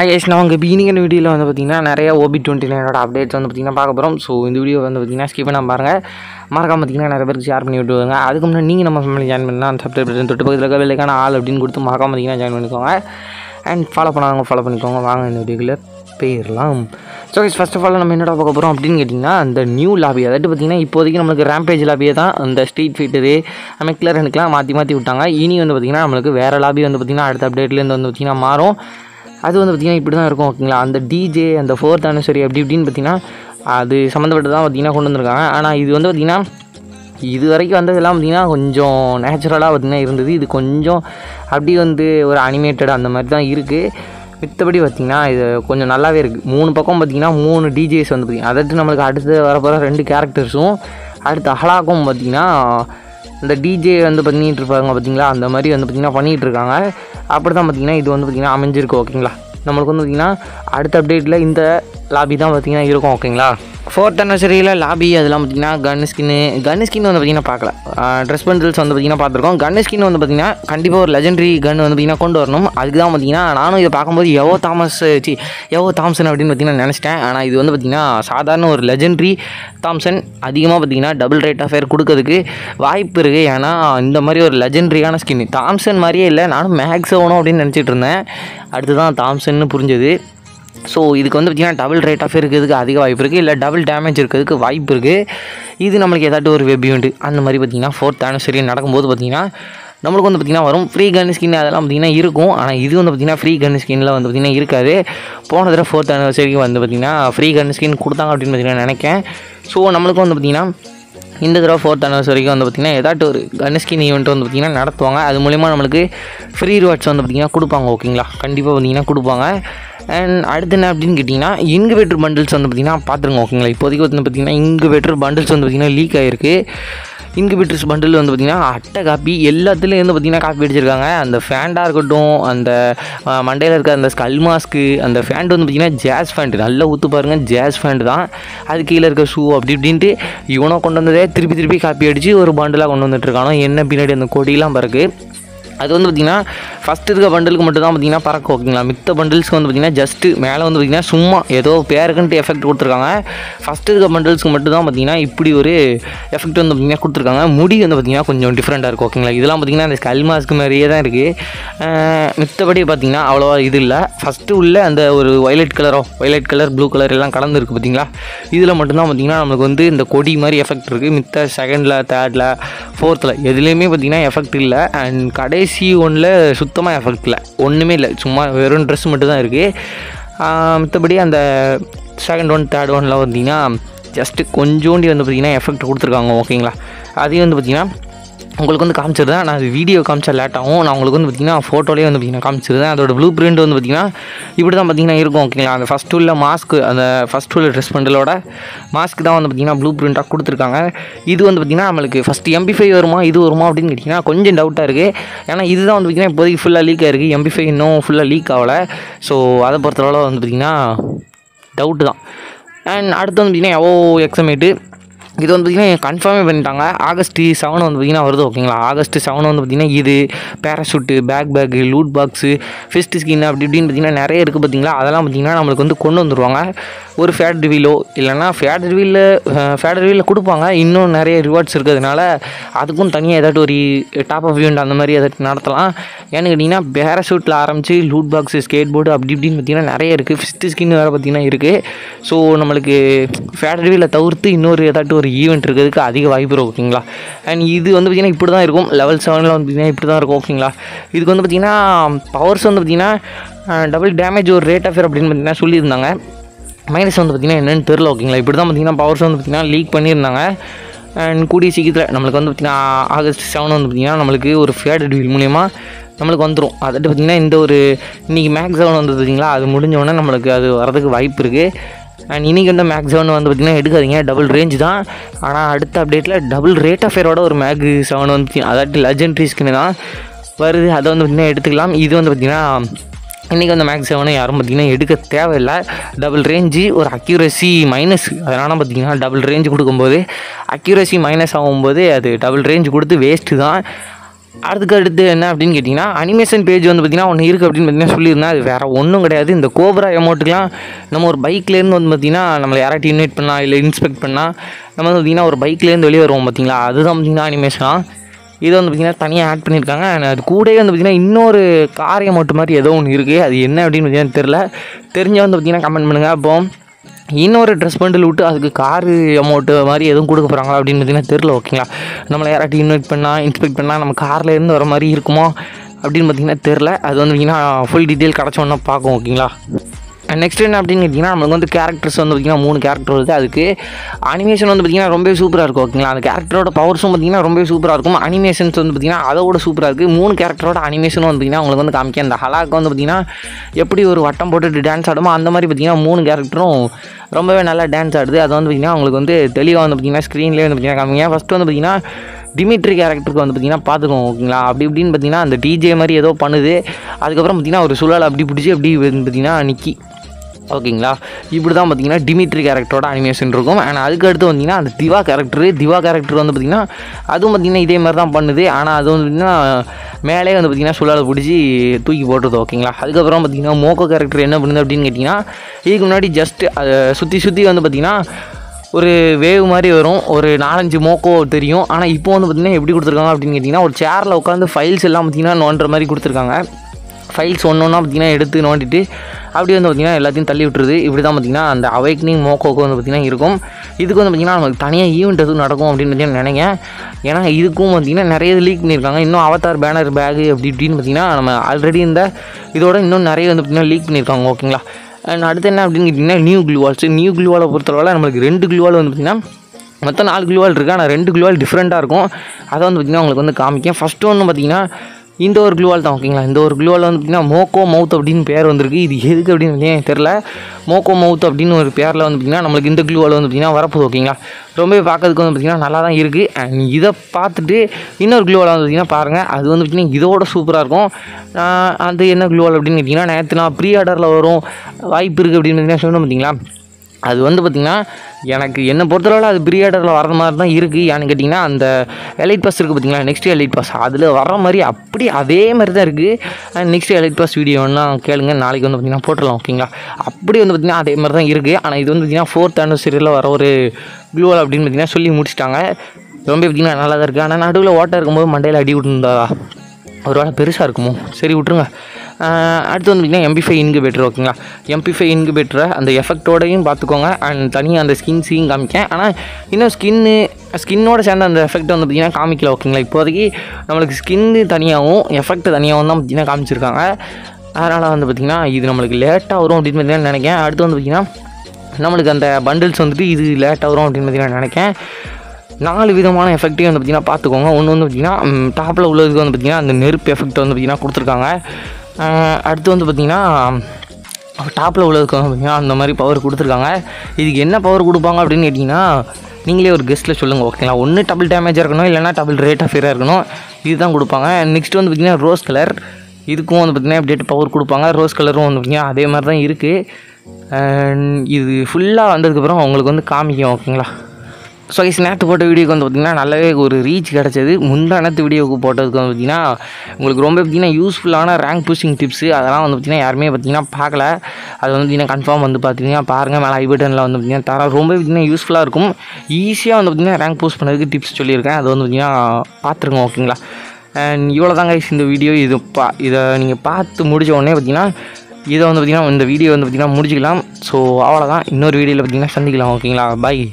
IS நான் உங்கள் பீனிங் வீடியோவில் வந்து பார்த்தீங்கன்னா நிறைய ஓபி டுவெண்ட்டி நைனோட அப்டேட்ஸ் வந்து பார்த்தீங்கன்னா பார்க்க போகிறோம் ஸோ இந்த வீடியோ வந்து பார்த்தீங்கன்னா ஸ்கிப் பண்ண பாருங்கள் மறக்காம பார்த்தீங்கன்னா நிறைய பேருக்கு ஷேர் பண்ணி விட்டுவாங்க அதுக்கு முன்னாடி நீங்கள் நம்ம ஃபேமிலி ஜாயின் பண்ணலாம். அந்த சப்ஸ்கிரைப் தொட்டு பக்கத்தில் இருக்க வெள்ளைக்கான ஆள் அப்படின்னு கொடுத்து மறக்காம பார்த்தீங்கன்னா ஜாயின் பண்ணிக்கோங்க. அண்ட் ஃபாலோ பண்ணாதவங்க ஃபாலோ பண்ணிக்கோங்க. வாங்க இந்த வீடியோக்குள்ளே போயிடலாம். ஸோ ஃபர்ஸ்ட் ஆஃப் ஆல் நம்ம என்னடா பார்க்க போகிறோம் அப்படின்னு கேட்டிங்கன்னா அந்த நியூ லாபி அதாவது பார்த்தீங்கன்னா இப்போதைக்கு நம்மளுக்கு ரேம்பேஜ் லாபியே தான் அந்த ஸ்ட்ரீட் ஃபீட்டரு மெக்லர் எனக்குலாம் மாற்றி மாற்றி விட்டாங்க. இனி வந்து பார்த்திங்கன்னா நம்மளுக்கு வேறு லாபி வந்து பார்த்திங்கன்னா அடுத்த அப்டேட்லேருந்து வந்து பார்த்திங்கன்னா மாறும். அது வந்து பார்த்திங்கன்னா இப்படி தான் இருக்கும் ஓகேங்களா? அந்த டிஜே அந்த ஃபோர்த் ஆனிவர்சரி அப்படி இப்படின்னு பார்த்திங்கன்னா அது சம்மந்தப்பட்டு தான் பார்த்திங்கன்னா கொண்டு வந்திருக்காங்க. ஆனால் இது வந்து பார்த்திங்கன்னா இது வரைக்கும் வந்ததெல்லாம் பார்த்திங்கன்னா கொஞ்சம் நேச்சுரலாக பார்த்திங்கன்னா இருந்தது. இது கொஞ்சம் அப்படி வந்து ஒரு அனிமேட்டட் அந்த மாதிரி தான் இருக்குது மித்தபடி பார்த்திங்கன்னா இது கொஞ்சம் நல்லாவே இருக்குது மூணு பக்கம் பார்த்திங்கன்னா மூணு டிஜேஸ் வந்து பார்த்திங்கன்னா அதாவது நம்மளுக்கு அடுத்து வரப்போகிற ரெண்டு கேரக்டர்ஸும் அடுத்து அஹலாக்கும் பார்த்திங்கன்னா இந்த டிஜே வந்து பண்ணிகிட்டு இருப்பாங்க பார்த்தீங்களா? அந்த மாதிரி வந்து பார்த்திங்கன்னா பண்ணிகிட்டு இருக்காங்க அப்படி தான் பார்த்திங்கன்னா இது வந்து பார்த்திங்கன்னா அமைஞ்சிருக்கு ஓகேங்களா நம்மளுக்கு வந்து பார்த்திங்கன்னா அடுத்த அப்டேட்டில் இந்த லாபி தான் பார்த்திங்கன்னா இருக்கும் ஓகேங்களா ஃபோர்த் அனிவர்சரியில் லாபி அதெல்லாம் பார்த்திங்கன்னா கன் ஸ்கின்னு கன் ஸ்கின் வந்து பார்த்திங்கன்னா பார்க்கல. ட்ரெஸ் பண்டில்ஸ் வந்து பார்த்திங்கன்னா பார்த்துருக்கோம். கன் ஸ்கின் வந்து பார்த்திங்கன்னா கண்டிப்பாக ஒரு லெஜெண்டரி கன் வந்து பார்த்திங்கன்னா கொண்டு வரணும். அதுக்கு தான் பார்த்திங்கன்னா நானும் இதை பார்க்கும்போது Evo Thomas C Evo Thomson அப்படின்னு பார்த்திங்கன்னா நினச்சிட்டேன். ஆனால் இது வந்து பார்த்திங்கன்னா சாதாரண ஒரு லெஜெண்டரி தாம்சன். அதிகமாக பார்த்திங்கன்னா டபுள் ரேட் ஆஃப் ஃபேர் கொடுக்கறதுக்கு வாய்ப்பு இருக்குது ஏன்னா இந்த மாதிரி ஒரு லெஜெண்டரியான ஸ்கின் தாம்சன் மாதிரியே இல்லை. நானும் மேக்ஸ் ஆகணும் அப்படின்னு நினச்சிட்டு இருந்தேன். அடுத்து தான் தாம்சன்னு புரிஞ்சது. ஸோ இதுக்கு வந்து பார்த்திங்கன்னா டபுள் ரேட் ஆஃப் இருக்கிறதுக்கு அதிக வாய்ப்பு இருக்குது இல்லை டபுள் டேமேஜ் இருக்கிறதுக்கு வாய்ப்பு இருக்குது இது நம்மளுக்கு ஏதாட்டும் ஒரு வெப் ஈவெண்ட் அந்த மாதிரி பார்த்திங்கன்னா ஃபோர்த் ஆனிவர்சரி நடக்கும்போது பார்த்திங்கன்னா நம்மளுக்கு வந்து பார்த்திங்கன்னா வரும் ஃப்ரீ கன் ஸ்கின் அதெல்லாம் பார்த்திங்கன்னா இருக்கும். ஆனால் இது வந்து பார்த்திங்கன்னா ஃப்ரீ கன் ஸ்கின்னில் வந்து பார்த்திங்கன்னா இருக்காது. போன தடவை ஃபோர்த் ஆனிவர்சரிக்கு வந்து பார்த்திங்கன்னா ஃப்ரீ கன் ஸ்கின் கொடுத்தாங்க அப்படின்னு பார்த்திங்கன்னா நினைக்கேன் ஸோ நம்மளுக்கும் வந்து பார்த்திங்கன்னா இந்த தடவை ஃபோர்த் ஆனிவர்சரிக்கு வந்து பார்த்திங்கன்னா ஏதாட்டும் ஒரு கன் ஸ்கின் ஈவெண்ட் வந்து பார்த்திங்கன்னா நடத்துவாங்க. அது மூலிமா நம்மளுக்கு ஃப்ரீ ரிவார்ட்ஸ் வந்து பார்த்திங்கன்னா கொடுப்பாங்க ஓகேங்களா கண்டிப்பாக பார்த்திங்கன்னா கொடுப்பாங்க. அண்ட் அடுத்து என்ன அப்படின்னு கேட்டிங்கன்னா இன்குபேட்டர் பண்டில்ஸ் வந்து பார்த்திங்கன்னா பார்த்துருங்க ஓகேங்களா இப்போதைக்கு வந்து பார்த்திங்கன்னா இன்குபேட்டர் பண்டில்ஸ் வந்து பார்த்திங்கன்னா லீக் ஆகிருக்கு இன்குபேட்டர்ஸ் பண்டில் வந்து பார்த்திங்கன்னா அட்டை காப்பி எல்லாத்துலேயும் வந்து பார்த்திங்கன்னா காப்பி அடிச்சிருக்காங்க. அந்த ஃபேண்டாக இருக்கட்டும் அந்த மண்டையில் இருக்க அந்த ஸ்கல் மாஸ்க்கு அந்த ஃபேண்ட் வந்து பார்த்திங்கன்னா ஜாஸ் ஃபேண்ட் நல்லா ஊற்று பாருங்கள் ஜாஸ் ஃபேண்ட் தான். அது கீழே இருக்க ஷூ அப்படி இப்படின்ட்டு இவனை கொண்டு வந்ததே திருப்பி திருப்பி காப்பி அடித்து ஒரு பண்டிலாக கொண்டு வந்துட்டு இருக்கானோ என்ன பின்னாடி அந்த கொடியெலாம் பிறகு அது வந்து பார்த்திங்கன்னா ஃபஸ்ட்டு இருக்க பண்டலுக்கு மட்டும் தான் பார்த்திங்கன்னா பறக்கும் ஓகேங்களா மித்த பண்டில்ஸ்க்கு வந்து பார்த்திங்கன்னா ஜஸ்ட்டு மேலே வந்து பார்த்திங்கன்னா சும்மா ஏதோ பேருக்குன்ட்டு எஃபெக்ட் கொடுத்துருக்காங்க. ஃபஸ்ட்டு இருக்க பண்டில்ஸ்க்கு மட்டும் தான் பார்த்திங்கன்னா இப்படி ஒரு எஃபெக்ட் வந்து பார்த்திங்கன்னா கொடுத்துருக்காங்க. முடி வந்து பார்த்திங்கன்னா கொஞ்சம் டிஃப்ரெண்ட்டாக இருக்கும் ஓகேங்களா இதெல்லாம் பார்த்திங்கன்னா அந்த ஸ்கல் மாஸ்க்கு மாதிரியே தான் இருக்குது மித்தபடி பார்த்திங்கன்னா அவ்வளோவா இது இல்லை. ஃபஸ்ட்டு உள்ள அந்த ஒரு ஒயலட் கலரோ ஒயலட் கலர் ப்ளூ கலர் எல்லாம் கலந்துருக்கு பார்த்திங்களா இதில் மட்டும்தான் பார்த்திங்கன்னா நம்மளுக்கு வந்து இந்த கொடி மாதிரி எஃபெக்ட் இருக்குது மித்த செகண்டில் தேர்டில் ஃபோர்த்தில் எதுலேயுமே பார்த்திங்கன்னா எஃபெக்ட் இல்லை. அண்ட் கடைசி சி ஒனில் சுத்தமாக எஃபெக்ட் இல்லை. ஒன்றுமே இல்லை. சும்மா வெறும் ட்ரெஸ் மட்டும் தான் இருக்குது மற்றபடி அந்த செகண்ட் ஒன் தேர்ட் ஒனில் பார்த்திங்கன்னா ஜஸ்ட்டு கொஞ்சோண்டி வந்து பார்த்திங்கன்னா எஃபெக்ட் கொடுத்துருக்காங்க ஓகேங்களா அதையும் வந்து பார்த்திங்கன்னா உங்களுக்கு வந்து காமிச்சிருந்தேன் நான் அது வீடியோ காமிச்சா லேட் ஆகும். நான் உங்களுக்கு வந்து பார்த்திங்கன்னா ஃபோட்டோலேயே வந்து பார்த்திங்கன்னா காமிச்சிருந்தேன் அதோட ப்ளூ பிரிண்ட் வந்து பார்த்திங்கன்னா இப்படி தான் பார்த்திங்கன்னா இருக்கும் ஓகேங்களா அந்த ஃபஸ்ட் உள்ள மாஸ்க் அந்த ஃபஸ்ட் உள்ள ட்ரெஸ் பண்டலோட மாஸ்க் தான் வந்து பார்த்திங்கன்னா ப்ளூ பிரிண்ட்டாக கொடுத்துருக்காங்க. இது வந்து பார்த்திங்கன்னா நம்மளுக்கு ஃபஸ்ட்டு எம்பி ஃபைவ் வருமா இது வருமா அப்படின்னு கேட்டிங்கன்னா கொஞ்சம் டவுட்டாக இருக்குது ஏன்னா இதுதான் வந்து பார்த்திங்கன்னா இப்போதைக்கு ஃபுல்லாக லீக் ஆகிருக்கு எம்பி ஃபைவ் இன்னும் ஃபுல்லாக லீக் ஆகலை. ஸோ அதை பொறுத்தளவில் வந்து பார்த்திங்கன்னா டவுட்டு தான். அண்ட் அடுத்து வந்து பார்த்திங்கன்னா எவ்வளோ எக்ஸமேட்டு இது வந்து பார்த்திங்கன்னா கன்ஃபார்மே பண்ணிட்டாங்க. ஆகஸ்ட் செவன் வந்து பார்த்திங்கன்னா வருது ஓகேங்களா ஆகஸ்ட் செவன் வந்து பார்த்திங்கன்னா இது parachute bag bag loot box fist skin அப்படி இப்படின்னு பார்த்திங்கன்னா நிறைய இருக்குது பார்த்திங்களா அதெல்லாம் பார்த்திங்கன்னா நம்மளுக்கு வந்து கொண்டு வந்துடுவாங்க ஒரு ஃபேட் ரிவீலோ இல்லைனா ஃபேட் ரிவீலில் ஃபேட் ரிவீலில் கொடுப்பாங்க. இன்னும் நிறைய ரிவார்ட்ஸ் இருக்கிறதுனால அதுக்கும் தனியாக ஏதாட்டும் ஒரு டாப் ஆஃப் ஈவெண்ட் அந்த மாதிரி ஏதாட்டும் நடத்தலாம். ஏன்னு கேட்டிங்கன்னா பேராஷூட்டில் ஆரம்பித்து லூட் பாக்ஸு ஸ்கேட் போர்டு அப்படி இப்படின்னு பார்த்திங்கன்னா நிறைய இருக்குது ஃபிஸ்ட் ஸ்கின் வேறு பார்த்திங்கன்னா இருக்குது ஸோ நம்மளுக்கு ஃபேட் ரிவீலில் தவிர்த்து இன்னொரு ஏதாட்டும் ஒரு ஈவெண்ட் இருக்கிறதுக்கு அதிக வாய்ப்பு இருக்கும் ஓகேங்களா அண்ட் இது வந்து பார்த்திங்கன்னா இப்படி தான் இருக்கும் லெவல் செவனில் வந்து பார்த்திங்கன்னா இப்படி தான் இருக்கும் ஓகேங்களா இதுக்கு வந்து பார்த்திங்கன்னா பவர்ஸ் வந்து பார்த்திங்கன்னா டபுள் டேமேஜ் ஒரு ரேட் ஆஃப் அப்படின்னு பார்த்திங்கன்னா சொல்லியிருந்தாங்க. மைனஸ் வந்து பார்த்திங்கன்னா என்னென்னு தெரில ஓகேங்களா இப்படி தான் பார்த்திங்கன்னா பவர்ஸ் வந்து பார்த்திங்கன்னா லீக் பண்ணியிருந்தாங்க. அண்ட் கூடிய சீக்கிரத்தில் நம்மளுக்கு வந்து பார்த்திங்கன்னா ஆகஸ்ட் செவன் வந்து பார்த்திங்கன்னா நம்மளுக்கு ஒரு ஃபேட் வீல் மூலிமா நம்மளுக்கு வந்துடும் அதை பார்த்திங்கன்னா இந்த ஒரு இன்றைக்கி மேக்ஸ் செவன் வந்து பார்த்திங்களா அது முடிஞ்சோடனே நம்மளுக்கு அது வரதுக்கு வாய்ப்பு இருக்குது அண்ட் இன்றைக்கி வந்து மேக் செவன் வந்து பார்த்திங்கன்னா எடுக்காதீங்க. டபுள் ரேஞ்ச் தான். ஆனால் அடுத்த அப்டேட்டில் டபுள் ரேட் ஆஃப் ஃபேரோட ஒரு மேக் செவன் வந்து அதாட்டி லெஜெண்ட்ரி ஸ்கின் தான் வருது. அதை வந்து பார்த்திங்கன்னா எடுத்துக்கலாம். இது வந்து பார்த்திங்கன்னா இன்றைக்கி வந்து மேக்ஸ் செவனை யாரும் பார்த்திங்கன்னா எடுக்க தேவையில்லை. டபுள் ரேஞ்சு ஒரு அக்யூரசி மைனஸ் அதனால் பார்த்திங்கன்னா டபுள் ரேஞ்சு கொடுக்கும்போது அக்யூரசி மைனஸ் ஆகும்போது அது டபுள் ரேஞ்ச் கொடுத்து வேஸ்ட்டு தான். அதுக்கு அடுத்து என்ன அப்படின்னு கேட்டிங்கன்னா அனிமேஷன் பேஜ் வந்து பார்த்திங்கன்னா ஒன்று இருக்குது அப்படின்னு பார்த்தீங்கன்னா சொல்லியிருந்தேன். அது வேறு ஒன்றும் கிடையாது. இந்த கோப்ரா எமௌண்ட்டுக்கெலாம் நம்ம ஒரு பைக்லேருந்து வந்து பார்த்திங்கன்னா நம்மளை யாராட்டி இன்வைட் பண்ணால் இல்லை இன்ஸ்பெக்ட் பண்ணால் நம்ம வந்து பார்த்திங்கன்னா ஒரு பைக்லேருந்து வெளியே வருவோம் பார்த்தீங்களா? அதுதான் பார்த்திங்கன்னா அனிமேஷனாக இது வந்து பார்த்திங்கன்னா தனியாக ஆட் பண்ணியிருக்காங்க. And அது கூடவே வந்து பார்த்திங்கன்னா இன்னொரு கார் எமௌண்ட் மாதிரி ஏதோ ஒன்று இருக்குது அது என்ன அப்படின்னு பார்த்தீங்கன்னா தெரில தெரிஞ்ச வந்து பார்த்திங்கன்னா கமெண்ட் பண்ணுங்கள் அப்போ இன்னொரு ட்ரெஸ் பண்டில் விட்டு அதுக்கு காரு அமௌண்ட்டு மாதிரி எதுவும் கொடுக்க போகிறாங்களா அப்படின்னு பார்த்தீங்கன்னா தெரில ஓகேங்களா நம்மளை யாராட்டி இன்வைட் பண்ணால் இன்ஸ்பெக்ட் பண்ணால் நம்ம காரில் இருந்து வர மாதிரி இருக்குமோ அப்படின்னு பார்த்தீங்கன்னா தெரில அது வந்து பார்த்திங்கன்னா ஃபுல் டீட்டெயில் கிடச்சோன்னா பார்க்கும் ஓகேங்களா நெக்ஸ்ட் என்ன அப்படின்னு கேட்டிங்கன்னா நம்மளுக்கு வந்து கேரக்டர்ஸ் வந்து பார்த்திங்கன்னா மூணு கேரக்டர் வருது அதுக்கு அனிமேஷன் வந்து பார்த்திங்கன்னா ரொம்பவே சூப்பராக இருக்கும் ஓகேங்களா அந்த கேரக்டரோட பவர்ஸும் பார்த்திங்கன்னா ரொம்பவே சூப்பராக இருக்கும் அனிமேஷன்ஸ் வந்து பார்த்திங்கன்னா அதோட சூப்பராக இருக்குது மூணு கேரக்டரோட அனிமேஷனும் வந்து பார்த்திங்கன்னா உங்களுக்கு வந்து காமிக்க அந்த ஹலாக்கு வந்து பார்த்திங்கன்னா எப்படி ஒரு வட்டம் போட்டுட்டு டான்ஸ் ஆடுமோ அந்த மாதிரி பார்த்திங்கன்னா மூணு கேரக்டரும் ரொம்பவே நல்லா டான்ஸ் ஆடுது அது வந்து பார்த்திங்கன்னா உங்களுக்கு வந்து தெளிவாக வந்து பார்த்திங்கன்னா ஸ்க்ரீன்லேயே வந்து பார்த்திங்கன்னா காமிங்க ஃபஸ்ட்டு வந்து பார்த்திங்கன்னா டிமிட்ரி கேரக்டருக்கு வந்து பார்த்திங்கன்னா பார்த்துக்கோங்க ஓகேங்களா அப்படி இப்படின்னு பார்த்திங்கன்னா அந்த டிஜே மாதிரி ஏதோ பண்ணுது அதுக்கப்புறம் பார்த்திங்கன்னா ஒரு சுழல் அப்படி பிடிச்சி அப்படி பார்த்திங்கன்னா நிக்கி ஓகேங்களா? இப்படி தான் பார்த்தீங்கன்னா டிமிட்ரி கேரக்டரோட அனிமேஷன் இருக்கும். அண்ட் அதுக்கு அடுத்து வந்தீங்கன்னா அந்த திவா கேரக்டர். திவா கேரக்டர் வந்து பார்த்திங்கன்னா அதுவும் பார்த்திங்கன்னா இதே மாதிரி தான் பண்ணுது. ஆனால் அது வந்து பார்த்திங்கன்னா மேலே வந்து பார்த்திங்கன்னா சுழலை பிடிச்சி தூக்கி போட்டுருது ஓகேங்களா? அதுக்கப்புறம் பார்த்திங்கன்னா மோக்கோ கேரக்டர் என்ன பண்ணுது அப்படின்னு கேட்டிங்கன்னா இதுக்கு முன்னாடி ஜஸ்ட் அதை சுற்றி சுற்றி வந்து பார்த்திங்கன்னா ஒரு வேவ் மாதிரி வரும். ஒரு நாலஞ்சு மோக்கோ தெரியும். ஆனால் இப்போ வந்து பார்த்திங்கன்னா எப்படி கொடுத்துருக்காங்க அப்படின்னு கேட்டிங்கன்னா ஒரு சேரில் உட்காந்து ஃபைல்ஸ் எல்லாம் பார்த்திங்கன்னா நோண்டுற மாதிரி கொடுத்துருக்காங்க. ஃபைல்ஸ் ஒன்று ஒன்றா பார்த்திங்கன்னா எடுத்து நோண்டிட்டு அப்படியே வந்து பார்த்திங்கன்னா எல்லாத்தையும் தள்ளி விட்டுருது. இப்படி தான் பார்த்திங்கன்னா அந்த அவைக்னிங் மோக்கோக்கு வந்து பார்த்திங்கன்னா இருக்கும். இதுக்கு வந்து பார்த்திங்கன்னா நமக்கு தனியாக ஈவெண்ட் எதுவும் நடக்கும் அப்படின்னு பார்த்தீங்கன்னா நினைக்கிறேன். ஏன்னா இதுக்கும் பார்த்திங்கன்னா நிறைய லீக் பண்ணியிருக்காங்க. இன்னும் அவதார் பேனர் பேகு அப்படி இப்படின்னு பார்த்திங்கன்னா நம்ம ஆல்ரெடி இந்த இதோட இன்னும் நிறைய வந்து பார்த்திங்கன்னா லீக் பண்ணியிருக்காங்க. ஓகேங்களா அண்ட் அடுத்து என்ன அப்படின்னு கேட்டிங்கன்னா நியூ க்ளூவால்ஸ் நியூ க்ளூவாலை பொறுத்தளவில் நம்மளுக்கு ரெண்டு க்ளூவால் வந்து பார்த்திங்கன்னா மொத்தம் நாலு குழுவால் இருக்குது ஆனால் ரெண்டு குழுவால் டிஃப்ரெண்ட்டாக இருக்கும். அதை வந்து பார்த்திங்கன்னா உங்களுக்கு வந்து காமிக்கேன் ஃபஸ்ட்டு ஒன்று பார்த்திங்கன்னா இந்த ஒரு க்ளூவால் தான் ஓகேங்களா? இந்த ஒரு க்ளூவால் வந்து பார்த்திங்கன்னா மோக்கோ மவுத் அப்படின்னு பேர் வந்திருக்கு. இது எதுக்கு அப்படின்னு ஏன் தெரில மோக்கோ மவுத் அப்படின்னு ஒரு பேரில் வந்து பார்த்திங்கன்னா நம்மளுக்கு இந்த க்ளூவால் வந்து பார்த்திங்கன்னா வரப்போகுது ஓகேங்களா? ரொம்பவே பார்க்கறதுக்கு வந்து பார்த்திங்கன்னா நல்லா தான் இருக்குது அண்ட் இதை பார்த்துட்டு இன்னொரு க்ளூவால் வந்து பார்த்திங்கன்னா பாருங்கள் அது வந்து பார்த்திங்கன்னா இதோட சூப்பராக இருக்கும். அது என்ன க்ளூவால் அப்படின்னு கேட்டிங்கன்னா நேற்று நான் ப்ரீ ஆர்டரில் வரும் வாய்ப்பு இருக்குது அப்படின்னு பார்த்தீங்கன்னா சொன்னோம் பார்த்தீங்களா அது வந்து பார்த்திங்கன்னா எனக்கு என்னை பொறுத்தளவில் அது பிரியாடரில் வர மாதிரி தான் இருக்குது ஏன்னு கேட்டிங்கன்னா அந்த எலைட் பாஸ் இருக்குது பார்த்தீங்களா நெக்ஸ்ட் எலைட் பாஸ் அதில் வர மாதிரி அப்படி அதே மாதிரி தான் இருக்குது நெக்ஸ்ட் எலைட் பாஸ் வீடியோ வேணா கேளுங்க. நாளைக்கு வந்து பார்த்திங்கன்னா போட்டுடலாம் ஓகேங்களா அப்படி வந்து பார்த்திங்கன்னா அதே மாதிரி தான் இருக்குது ஆனால் இது வந்து பார்த்திங்கன்னா ஃபோர்த் ஆனிவர்சரியில் வர ஒரு க்ளூவல் அப்படின்னு பார்த்திங்கன்னா சொல்லி முடிச்சிட்டாங்க. ரொம்ப பார்த்திங்கன்னா நல்லா தான் இருக்குது ஆனால் நடுவில் ஓட்டை இருக்கும்போது மண்டையில் அடி விட்டுருந்தா ஒரு வேளை பெருசாக இருக்குமோ? சரி விட்ருங்க அடுத்து வந்து பார்த்திங்கன்னா எம்பி ஃபைவ் இன்குபேட்டர் ஓகேங்களா எம்பி ஃபைவ் இன்குபேட்டரை அந்த எஃபெக்டோடையும் பார்த்துக்கோங்க. அண்ட் தனியாக அந்த ஸ்கின்ஸையும் காமிக்கேன் ஆனால் இன்னும் ஸ்கின்னு ஸ்கின்னோட சேர்ந்த அந்த எஃபெக்ட் வந்து பார்த்திங்கன்னா காமிக்கல ஓகேங்களா இப்போதைக்கு நம்மளுக்கு ஸ்கின்னு தனியாகவும் எஃபெக்ட் தனியாகவும் தான் பார்த்திங்கன்னா காமிச்சிருக்காங்க. அதனால் வந்து பார்த்திங்கன்னா இது நம்மளுக்கு லேட்டாக வரும் அப்படின்னு பார்த்தீங்கன்னா நினைக்கிறேன். அடுத்து வந்து பார்த்திங்கன்னா நம்மளுக்கு அந்த பண்டில்ஸ் வந்துட்டு இது லேட்டாக வரும் அப்படின்னு பார்த்தீங்கன்னா நினைக்கிறேன். நாலு விதமான எஃபெக்ட்டையும் வந்து பார்த்திங்கன்னா பார்த்துக்கோங்க. ஒன்று வந்து பார்த்திங்கன்னா டாப்பில் உள்ளதுக்கு வந்து பார்த்திங்கன்னா அந்த நெருப்பு எஃபெக்ட் வந்து பார்த்திங்கன்னா கொடுத்துருக்காங்க. அடுத்து வந்து பார்த்திங்கன்னா டாப்பில் உள்ளதுக்கு பார்த்தீங்கன்னா அந்த மாதிரி பவர் கொடுத்துருக்காங்க. இதுக்கு என்ன பவர் கொடுப்பாங்க அப்படின்னு கேட்டிங்கன்னா நீங்களே ஒரு கெஸ்ட்டில் சொல்லுங்கள் ஓகேங்களா ஒன்று டபுள் டேமேஜாக இருக்கணும் இல்லைனா டபுள் ரேட் ஆஃப் ஃபேராக இருக்கணும். இதுதான் கொடுப்பாங்க. நெக்ஸ்ட் வந்து பார்த்திங்கன்னா ரோஸ் கலர் இதுக்கும் வந்து பார்த்திங்கன்னா அப்டேட் பவர் கொடுப்பாங்க. ரோஸ் கலரும் வந்து பார்த்திங்கன்னா அதே மாதிரி தான் இருக்குது இது ஃபுல்லாக வந்ததுக்கப்புறம் உங்களுக்கு வந்து காமிக்கும் ஓகேங்களா ஸோ இஸ் நேற்று போட்ட வீடியோக்கு வந்து பார்த்திங்கன்னா நல்லாவே ஒரு ரீச் கிடச்சது. முந்தானத்து வீடியோவுக்கு போட்டதுக்கு வந்து பார்த்திங்கன்னா உங்களுக்கு ரொம்ப பார்த்திங்கன்னா யூஸ்ஃபுல்லான ரேங்க் பூஸ்டிங் டிப்ஸு அதெல்லாம் வந்து பார்த்திங்கன்னா யாருமே பார்த்திங்கன்னா பார்க்கல. அது வந்து பார்த்திங்கன்னா கன்ஃபார்ம் வந்து பார்த்திங்கன்னா பாருங்கள் மேலே ஐ பட்டனில் வந்து பார்த்திங்கன்னா தர ரொம்ப பார்த்திங்கன்னா யூஸ்ஃபுல்லாக இருக்கும். ஈஸியாக வந்து பார்த்திங்கன்னா ரேங்க் போஸ்ட் பண்ணுறதுக்கு டிப்ஸ் சொல்லியிருக்கேன். அது வந்து பார்த்திங்கன்னா பார்த்துருங்க ஓகேங்களா அண்ட் இவ்வளோ தாங்க இந்த வீடியோ இது பா இதை நீங்கள் பார்த்து முடிச்ச உடனே பார்த்திங்கன்னா இதை வந்து பார்த்திங்கன்னா இந்த வீடியோ வந்து பார்த்திங்கன்னா முடிச்சிக்கலாம். ஸோ அவ்வளோதான் இன்னொரு வீடியோவில் பார்த்திங்கன்னா சந்திக்கலாம் ஓகேங்களா பாய்